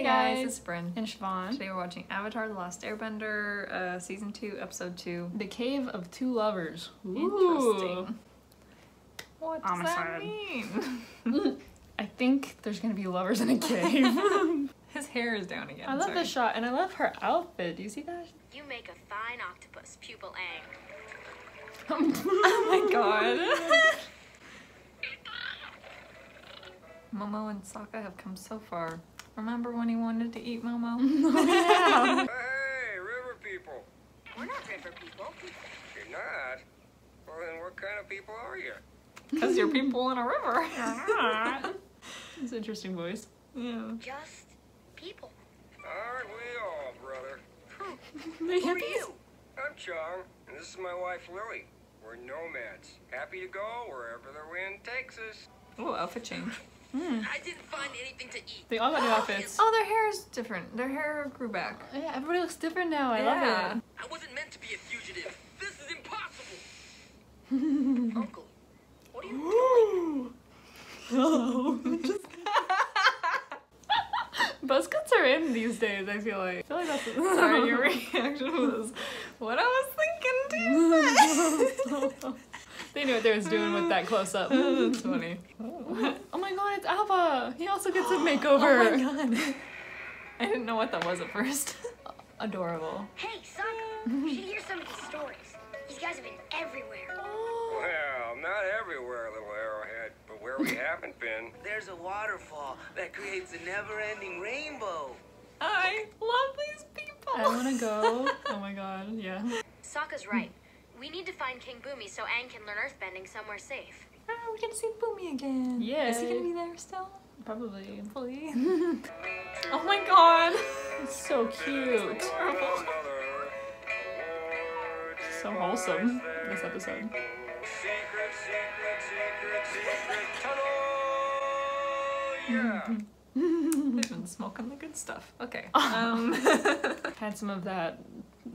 Hey guys, it's Bryn. and Siobhan. Today we're watching Avatar: The Last Airbender, uh, season two, episode two. The Cave of Two Lovers. Interesting. What does I'm that excited. mean? I think there's gonna be lovers in a cave. His hair is down again. I love sorry. this shot, and I love her outfit. Do you see that? You make a fine octopus, pupil Aang. Oh my god. Momo and Sokka have come so far. Remember when he wanted to eat Momo? oh Hey, river people. We're not river people. You're not? Well, then what kind of people are you? Because you're people in a river. It's an interesting voice. yeah. Just people. Aren't we all, brother? Who are you? I'm Chong, and this is my wife, Lily. We're nomads. Happy to go wherever the wind takes us. Oh, outfit change. I didn't find anything to eat. They all got new outfits. Oh, their hair is different. Their hair grew back. Oh, yeah, everybody looks different now. I Yeah. love it. I wasn't meant to be a fugitive. This is impossible. Uncle, what are you doing? Buzz cuts are in these days. I feel like. I feel like that's. Sorry, your reaction was what I was thinking too. they knew what they was doing with that close up. That's funny. Oh my it's Alba! He also gets a oh makeover. Oh my god. I didn't know what that was at first. Adorable. Hey, Sokka, you should hear some of these stories. These guys have been everywhere. Oh. Well, not everywhere, little arrowhead, but where we haven't been. There's a waterfall that creates a never-ending rainbow. I love these people. I wanna go. Oh my god, yeah. Sokka's right. We need to find King Bumi so Aang can learn earthbending somewhere safe. Ah, we get to see Bumi again. Yay. Is he gonna be there still? Probably. Hopefully. oh my god. It's so cute. So wholesome, this episode. Secret, secret, secret, secret tunnel. Yeah. They've been smoking the good stuff. Okay. Um. Had some of that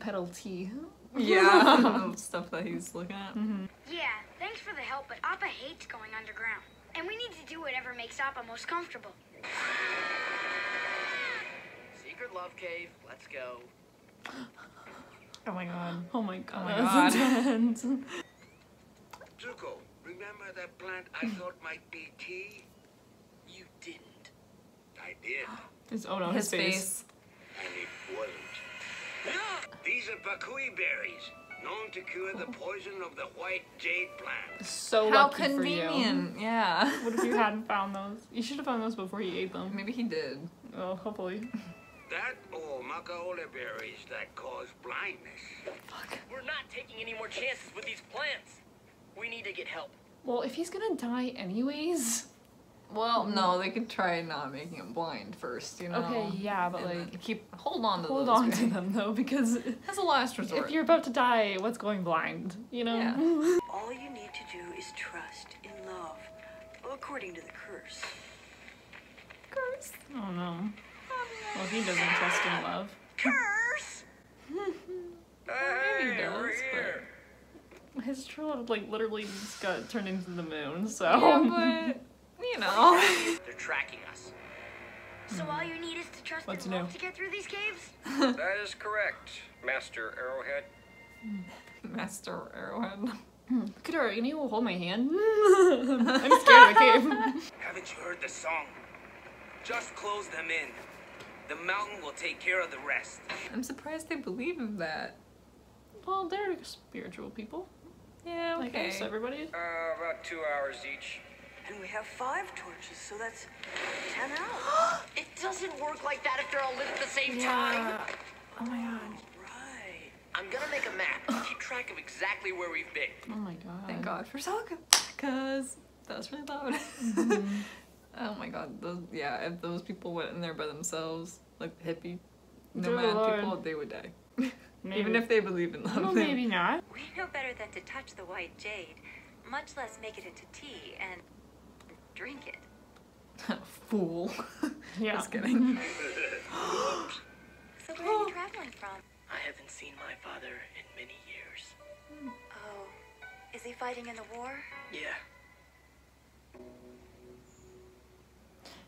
pedal tea. yeah. stuff that he's looking at. Yeah, thanks for the help, but Appa hates going underground. And we need to do whatever makes Appa most comfortable. Secret love cave. Let's go. Oh my god. Oh my god. Oh my God. intense. Zuko, remember that plant I thought might be tea? You didn't. I did, His, oh no, His his, face. face. and it wasn't. These are bakui berries, known to cure the poison of the white jade plant. So How lucky for you. convenient. Yeah. What if you hadn't found those? You should have found those before you ate them. Maybe he did. Well, hopefully. That or macaola berries that cause blindness. We're not taking any more chances with these plants. We need to get help. Well, if he's gonna die anyways. Well, mm-hmm. no, they could try not making him blind first, you know. Okay, yeah, but And like, keep hold on to hold those, on okay? to them though, because As a last resort. if you're about to die, what's going blind? You know? Yeah. All you need to do is trust in love, according to the curse. Curse. Oh no. Well, he doesn't trust in love. Curse! Hey, does, we're but- His true like literally just got turned into the moon, so. Yeah, but you know. They're tracking us. So all you need is to trust What's new? to get through these caves? That is correct, Master Arrowhead. Master Arrowhead. Look at her, can you hold my hand? I'm scared of the cave. Haven't you heard the song? Just close them in. The mountain will take care of the rest. I'm surprised they believe in that. well, they're spiritual people. Yeah, Like okay. us, everybody. Uh, about two hours each. And we have five torches, so that's ten hours. It doesn't work like that if they're all lit at the same time. Oh my god. Right. I'm gonna make a map to keep track of exactly where we've been. Oh my god. Thank God for Sokka, because that was really loud. Mm-hmm. oh my God, those yeah. If those people went in there by themselves, like the hippie Dear nomad Lord. people, they would die. Maybe. Even if they believe in love. Well, maybe not. We know better than to touch the white jade, much less make it into tea and drink it. Fool. Yeah. Just kidding. So where are you traveling from? I haven't seen my father in many years. Oh, is he fighting in the war? Yeah.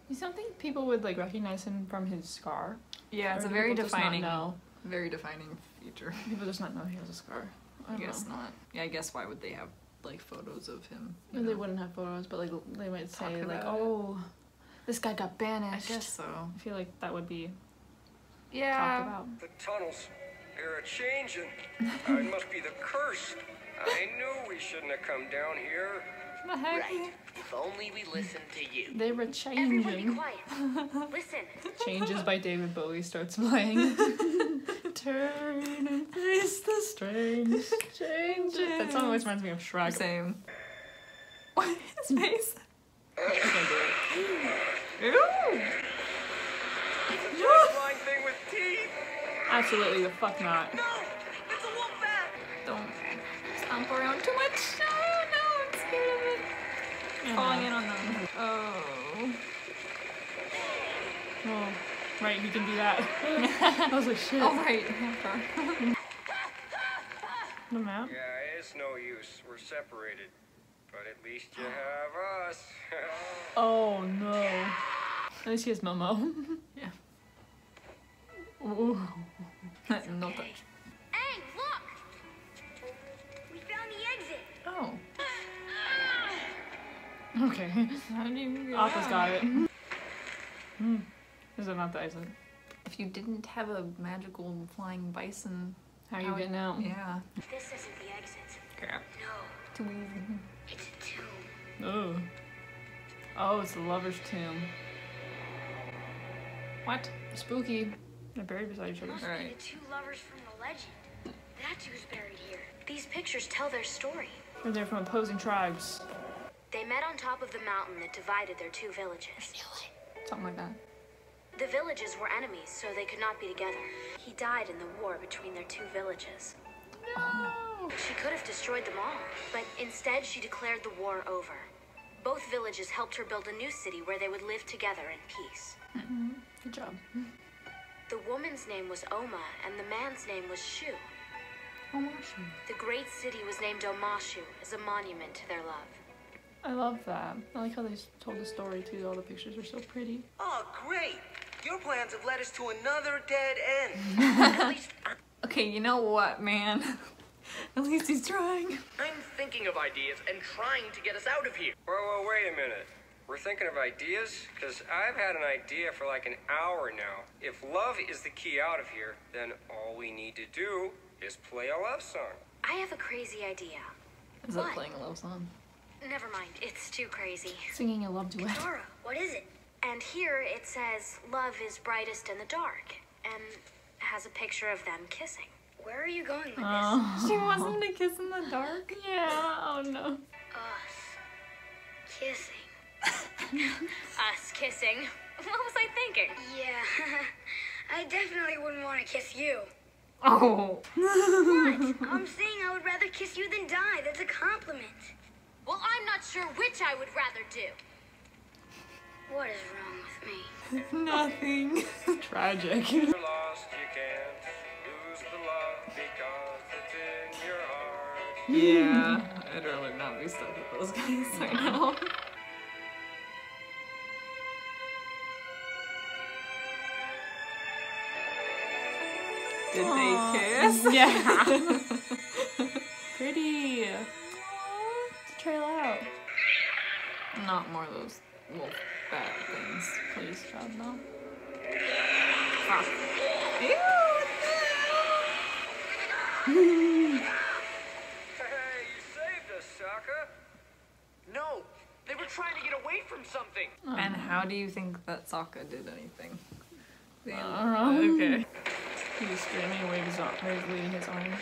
You don't think people would like recognize him from his scar? Yeah, it's Or a very people just not defining, know? very defining feature. People just not know he has a scar. I I don't guess know. not. Yeah, I guess why would they have like photos of him? you No, they wouldn't have photos, but like they might say Talk like, about it. "Oh, this guy got banished." I guess so. I feel like that would be Yeah. talked about. The tunnels, they're a changing. Uh, it must be the curse. I knew we shouldn't have come down here. The heck? Right. If only we listened to you. They were Everybody changing. quiet. Listen. Changes by David Bowie starts playing. Turn and face the strange changes. That song always reminds me of Shrek. Same. What? His face? I can't do it. Ew! It's a giant flying thing with teeth. Absolutely the fuck not. It's a wolf bat. Don't stomp around too much. Oh no, I'm scared of it. Falling in on them. Oh. Oh, right, you can do that. I was like, shit. Oh right. Okay. The map? Yeah, it's no use. We're separated. But at least you have us. Oh no. At least he has Momo. Yeah. Ooh. no touch. Hey, look! We found the exit. Oh. Okay. How do you get Appa's got it. Hmm. Is it not the exit? If you didn't have a magical flying bison, How are you getting out? yeah. This isn't the exit. Crap. No, Too easy. it's a tomb. Oh. Oh, it's the lover's tomb. What? Spooky. They're buried beside each other. Must Alright. be the two lovers from the legend. That's who's buried here. These pictures tell their story. Or they're from opposing tribes. They met on top of the mountain that divided their two villages. I knew it. Something like that. The villages were enemies, so they could not be together. He died in the war between their two villages. No! She could have destroyed them all, but instead she declared the war over. Both villages helped her build a new city where they would live together in peace. Mm-hmm. Good job. The woman's name was Oma, and the man's name was Shu. The great city was named Omashu as a monument to their love. I love that. I like how they told the story too. All the pictures are so pretty. Oh, great. Your plans have led us to another dead end. At least Okay, you know what, man? At least he's trying. I'm thinking of ideas and trying to get us out of here. Whoa, whoa, wait a minute. We're thinking of ideas? Because I've had an idea for like an hour now. If love is the key out of here, then all we need to do is play a love song. I have a crazy idea. Is that What? playing a love song? Never mind, it's too crazy. Singing a love duet. Dora, what is it? And here it says, Love is brightest in the dark, and has a picture of them kissing. Where are you going with Oh. She wants them to kiss in the dark. Yeah. Oh no. Us. Kissing. Us kissing. What was I thinking? Yeah. I definitely wouldn't want to kiss you. Oh. What? I'm saying I would rather kiss you than die. That's a compliment. Well, I'm not sure which I would rather do. What is wrong with me? Nothing. Tragic. You're lost, you can't lose the love because it's in your heart. Yeah. I'd rather not be stuck with those guys right now. Did they kiss? Yeah. Pretty. To trail out. Not more of those wolf bat things, please, child. No. Ah. Hey, you saved us, Sokka. No, they were trying to get away from something. And how do you think that Sokka did anything? The- Uh-huh. Okay. He was screaming his, ar- waving his arms.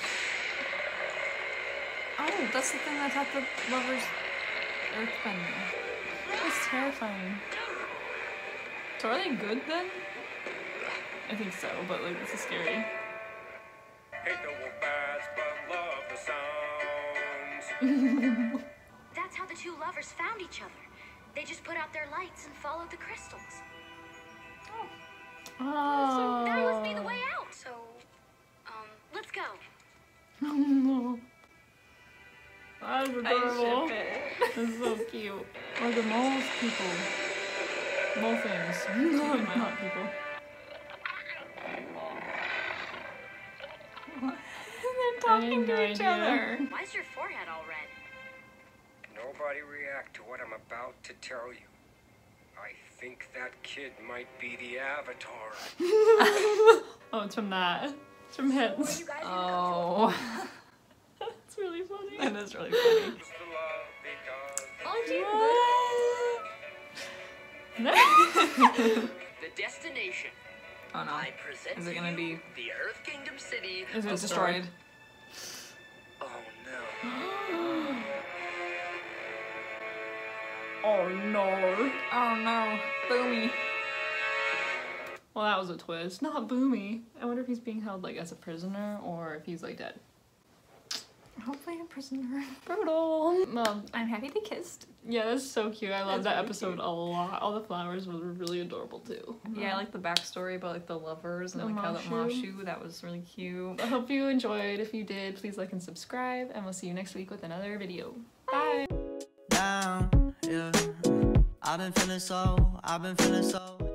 Oh, that's the thing that taught the lovers earthbending. It's terrifying. So are they good then? I think so, but like this is scary. Hate the wolf but love the sounds. That's how the two lovers found each other. They just put out their lights and followed the crystals. Oh. That must be the way out. So, um, Let's go. Oh no. That's I adorable. ship it. That's so cute. Or the moles people. More things. not, not people. They're talking no to each idea. other. Why's your forehead all red? Nobody react to what I'm about to tell you. I think that kid might be the Avatar. Oh, it's from that. It's from Hits. Oh, That's really funny. that is really funny. The destination. Oh no. I present Is it gonna be- the Earth Kingdom city? Is it It's destroyed. Oh no. Oh no. Oh no. Bumi. Well, that was a twist. Not Bumi. I wonder if he's being held like as a prisoner or if he's like dead. Hopefully a prisoner. Brutal. Well, I'm happy they kissed. yeah, that's so cute. I love that really episode cute. a lot. All the flowers were really adorable too. Yeah, I like the backstory about like the lovers and The like how that Mashu. Mashu, that was really cute. I hope you enjoyed. If you did, please like and subscribe, and we'll see you next week with another video. Bye. down, yeah. I've been feeling so, I've been feeling so.